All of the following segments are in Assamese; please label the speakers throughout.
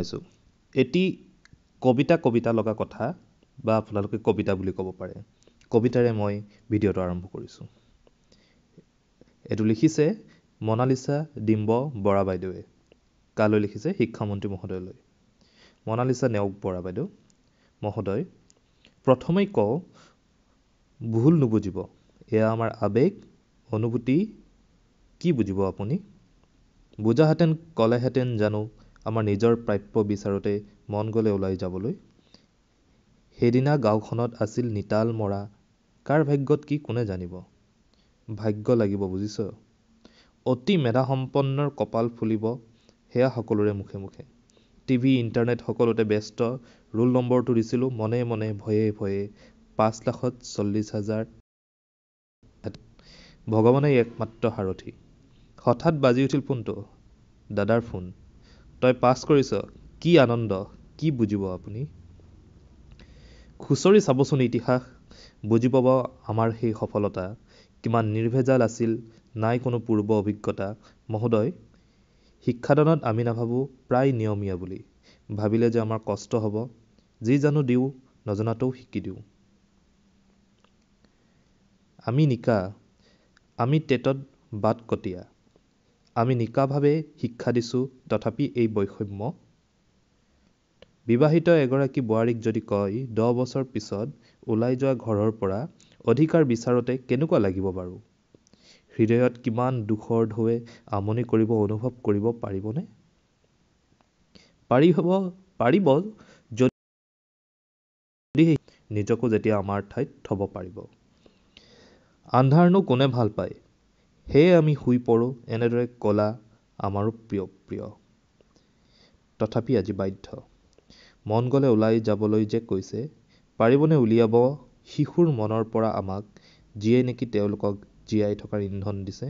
Speaker 1: জনাইছোঁ এটি কবিতা কবিতা লগা কথা বা আপোনালোকে কবিতা বুলি ক'ব পাৰে। কবিতাৰে মই ভিডিঅ'টো আৰম্ভ কৰিছোঁ। এইটো লিখিছে মনালিছা ডিম্ব বৰা বাইদেৱে। কালৈ লিখিছে শিক্ষামন্ত্ৰী মহোদয়লৈ। মনালিছা নেওগ বৰা বাইদেউ মহোদয় প্ৰথমেই কওঁ ভুল নুবুজিব। এয়া আমাৰ আৱেগ অনুভূতি কি বুজিব আপুনি? বুজাহেঁতেন ক'লেহেঁতেন জানো আমাৰ নিজৰ প্ৰাপ্য বিচাৰোঁতে মন গ'লে ওলাই যাবলৈ। সেইদিনা গাঁওখনত আছিল নিতাল মৰা। কাৰ ভাগ্যত কি কোনে জানিব? ভাগ্য লাগিব বুজিছ? অতি মেধাসম্পন্নৰ কপাল ফুলিব সেয়া সকলোৰে মুখে মুখে। টিভি ইণ্টাৰনেট সকলোতে ব্যস্ত। ৰোল নম্বৰটো দিছিলোঁ মনে মনে ভয়ে ভয়ে। পাঁচ লাখত চল্লিছ হাজাৰ। ভগৱানেই একমাত্ৰ সাৰথি। হঠাৎ বাজি উঠিল ফোনটো। দাদাৰ ফোন। তই পাছ কৰিছ। কি আনন্দ কি বুজিব আপুনি? খুচৰি চাবচোন ইতিহাস বুজি পাব আমাৰ সেই সফলতা। কিমান নিৰ্ভেজাল আছিল নাই কোনো পূৰ্ব অভিজ্ঞতা। মহোদয় শিক্ষাদানত আমি নাভাবোঁ প্ৰায় নিয়মীয়া বুলি। ভাবিলে যে আমাৰ কষ্ট হ'ব। যি জানো দিওঁ নজনাটোও শিকি দিওঁ। আমি নিকা আমি টেটত বাটকটীয়া আমি নিকাভাৱে শিক্ষা দিছোঁ তথাপি এই বৈষম্য। বিবাহিত এগৰাকী বোৱাৰীক যদি কয় দহ বছৰ পিছত ওলাই যোৱা ঘৰৰ পৰা অধিকাৰ বিচাৰোঁতে কেনেকুৱা লাগিব বাৰু? হৃদয়ত কিমান দুখৰ ঢৌৱে আমনি কৰিব অনুভৱ কৰিব পাৰিবনে? পাৰিব পাৰিব যদি নিজকো যেতিয়া আমাৰ ঠাইত থ'ব পাৰিব। আন্ধাৰনো কোনে ভাল পায়? সেয়ে আমি শুই পৰোঁ এনেদৰে ক'লা আমাৰো প্ৰিয় প্ৰিয়। তথাপি আজি বাধ্য। মন গ'লে ওলাই যাবলৈ যে কৈছে পাৰিবনে উলিয়াব? শিশুৰ মনৰ পৰা আমাক যিয়ে নেকি তেওঁলোকক জীয়াই থকাৰ ইন্ধন দিছে।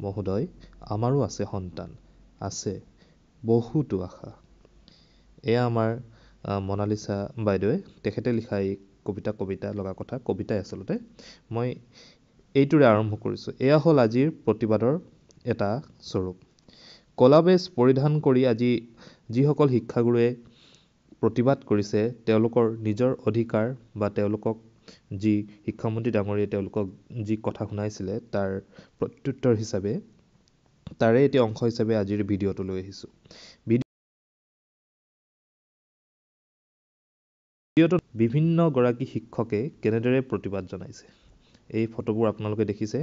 Speaker 1: মহোদয় আমাৰো আছে সন্তান আছে বহুতো আশা। এয়া আমাৰ মনালিছা বাইদেৱে তেখেতে লিখা এই কবিতা কবিতা লগা কথা কবিতাই আচলতে মই এইটোৰে আৰম্ভ কৰিছোঁ। এয়া হ'ল আজিৰ প্ৰতিবাদৰ এটা স্বৰূপ। ক'লা বেজ পৰিধান কৰি আজি যিসকল শিক্ষাগুৰুৱে প্ৰতিবাদ কৰিছে তেওঁলোকৰ নিজৰ অধিকাৰ বা তেওঁলোকক যি শিক্ষামন্ত্ৰী ডাঙৰীয়াই তেওঁলোকক যি কথা শুনাইছিলে তাৰ প্ৰত্যুত্তৰ হিচাপে তাৰে এটি অংশ হিচাপে আজিৰ ভিডিঅ'টো লৈ আহিছোঁ। ভিডিঅ'টোত বিভিন্নগৰাকী শিক্ষকে কেনেদৰে প্ৰতিবাদ জনাইছে? এই ফটোবোৰ আপোনালোকে দেখিছে।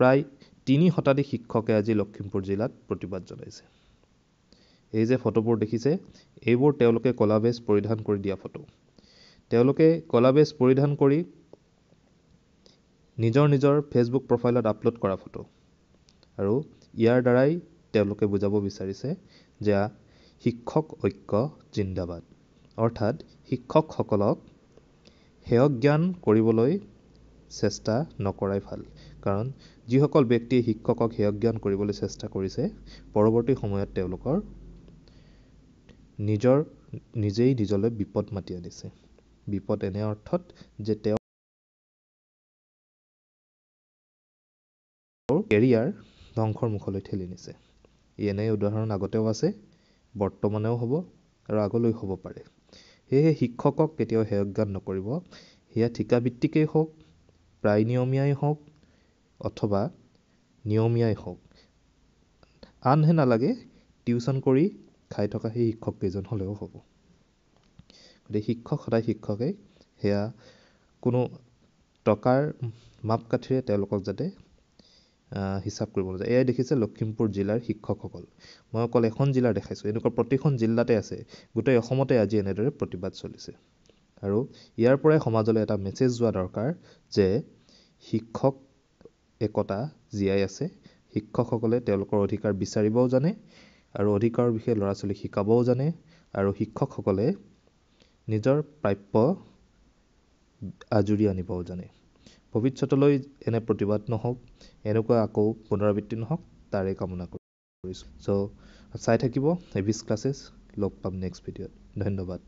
Speaker 1: প্ৰায় তিনি শতাধিক শিক্ষকে আজি লখিমপুৰ জিলাত প্ৰতিবাদ জনাইছে। এই যে ফটোবোৰ দেখিছে এইবোৰ তেওঁলোকে ক'লা বেজ পৰিধান কৰি দিয়া ফটো। তেওঁলোকে ক'লা বেজ পৰিধান কৰি নিজৰ নিজৰ ফেচবুক প্ৰফাইলত আপলোড কৰা ফটো। আৰু ইয়াৰ দ্বাৰাই তেওঁলোকে বুজাব বিচাৰিছে যে শিক্ষক ঐক্য জিন্দাবাদ। অৰ্থাৎ শিক্ষকসকলক হেয় জ্ঞান কৰিবলৈ চেষ্টা নকৰাই ভাল। কাৰণ যিসকল ব্যক্তিয়ে শিক্ষকক হেয়জ্ঞান কৰিবলৈ চেষ্টা কৰিছে পৰৱৰ্তী সময়ত তেওঁলোকৰ নিজৰ নিজেই নিজলৈ বিপদ মাতি আনিছে। বিপদ এনে অৰ্থত যে তেওঁ কেৰিয়াৰ ধ্বংসৰ মুখলৈ ঠেলি নিছে। এনে উদাহৰণ আগতেও আছে বৰ্তমানেও হ'ব আৰু আগলৈ হ'ব পাৰে। সেয়েহে শিক্ষকক কেতিয়াও হেয়জ্ঞান নকৰিব। সেয়া ঠিকাভিত্তিকেই হওক প্ৰায় নিয়মীয়াই হওক অথবা নিয়মীয়াই হওক। আনহে নালাগে টিউশ্যন কৰি খাই থকা সেই শিক্ষককেইজন হ'লেও হ'ব। গতিকে শিক্ষক সদায় শিক্ষকেই সেয়া কোনো টকাৰ মাপকাঠিৰে তেওঁলোকক যাতে হিচাপ কৰিব নাযায়। এয়াই দেখিছে লখিমপুৰ জিলাৰ শিক্ষকসকল। মই অকল এখন জিলাৰ দেখাইছোঁ এনেকুৱা প্ৰতিখন জিলাতে আছে গোটেই অসমতে আজি এনেদৰে প্ৰতিবাদ চলিছে। আৰু ইয়াৰ পৰাই সমাজলৈ এটা মেছেজ যোৱা দৰকাৰ যে শিক্ষক একতা জীয়াই আছে। শিক্ষকসকলে তেওঁলোকৰ অধিকাৰ বিচাৰিবও জানে আৰু অধিকাৰৰ বিষয়ে ল'ৰা ছোৱালীক শিকাবও জানে আৰু শিক্ষকসকলে নিজৰ প্ৰাপ্য আজৰি আনিবও জানে। ভৱিষ্যতলৈ এনে প্ৰতিবাদ নহওক এনেকুৱা আকৌ পুনৰাবৃত্তি নহওক তাৰে কামনা কৰিছোঁ। চ' চাই থাকিব এভিছ ক্লাছেছ লগ পাম নেক্সট ভিডিঅ'ত ধন্যবাদ।